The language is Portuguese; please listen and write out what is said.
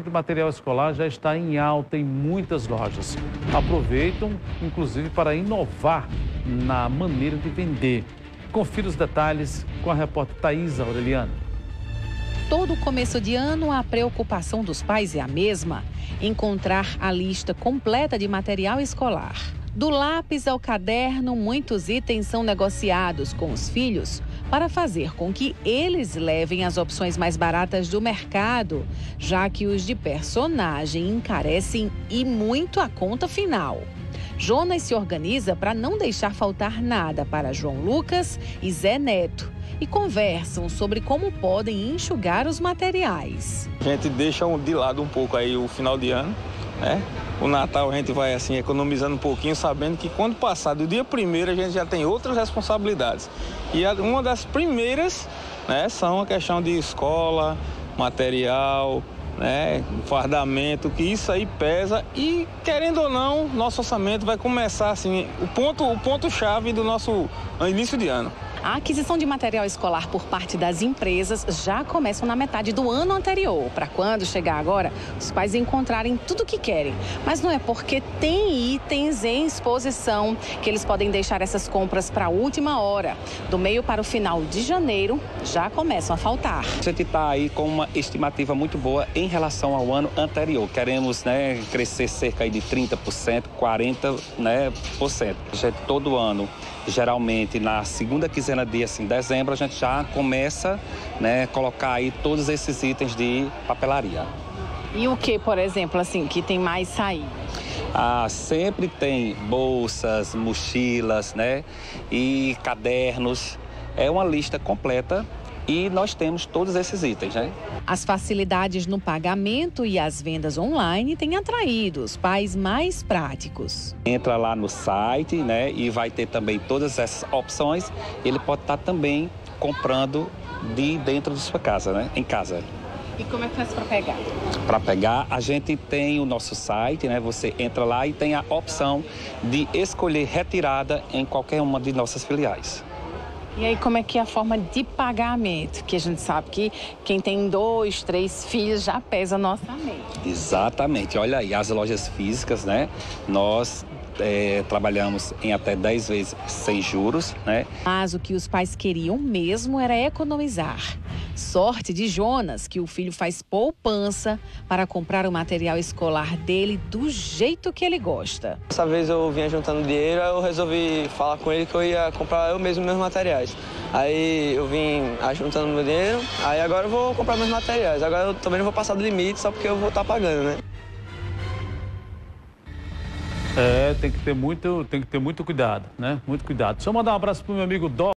de material escolar já está em alta em muitas lojas. Aproveitam, inclusive, para inovar na maneira de vender. Confira os detalhes com a repórter Thaisa Aureliano. Todo começo de ano, a preocupação dos pais é a mesma: encontrar a lista completa de material escolar. Do lápis ao caderno, muitos itens são negociados com os filhos para fazer com que eles levem as opções mais baratas do mercado, já que os de personagem encarecem e muito a conta final. Jonas se organiza para não deixar faltar nada para João Lucas e Zé Neto e conversam sobre como podem enxugar os materiais. A gente deixa de lado um pouco aí o final de ano, né? O Natal a gente vai assim economizando um pouquinho, sabendo que quando passar do dia primeiro a gente já tem outras responsabilidades. E uma das primeiras, né, são a questão de escola, material, né, fardamento, que isso aí pesa e querendo ou não, nosso orçamento vai começar assim, o ponto o ponto chave do nosso início de ano. A aquisição de material escolar por parte das empresas já começa na metade do ano anterior, para quando chegar agora, os pais encontrarem tudo o que querem. Mas não é porque tem itens em exposição que eles podem deixar essas compras para a última hora. Do meio para o final de janeiro, já começam a faltar. A gente está aí com uma estimativa muito boa em relação ao ano anterior. Queremos né, crescer cerca de 30%, 40%. Né, por cento. A gente todo ano geralmente na segunda quinzena de assim, dezembro, a gente já começa né, colocar aí todos esses itens de papelaria. E o que, por exemplo, assim, que tem mais saída? Ah, sempre tem bolsas, mochilas, né? E cadernos. É uma lista completa e nós temos todos esses itens, né? As facilidades no pagamento e as vendas online têm atraído os pais mais práticos. Entra lá no site, né, e vai ter também todas essas opções. Ele pode estar também comprando de dentro de sua casa, né, em casa. E como é que faz para pegar? Para pegar, a gente tem o nosso site, né? Você entra lá e tem a opção de escolher retirada em qualquer uma de nossas filiais. E aí, como é que é a forma de pagamento? Que a gente sabe que quem tem dois, três filhos já pesa nossamente. Exatamente. Olha aí, as lojas físicas, né? Nós é, trabalhamos em até 10 vezes sem juros, né? Mas o que os pais queriam mesmo era economizar. Sorte de Jonas, que o filho faz poupança para comprar o material escolar dele do jeito que ele gosta. Dessa vez eu vinha juntando dinheiro, eu resolvi falar com ele que eu ia comprar eu mesmo meus materiais. Aí eu vim juntando meu dinheiro, aí agora eu vou comprar meus materiais. Agora eu também não vou passar do limite só porque eu vou estar pagando, né? É, tem que ter muito, tem que ter muito cuidado, né? Muito cuidado. Eu mandar um abraço pro meu amigo Dó.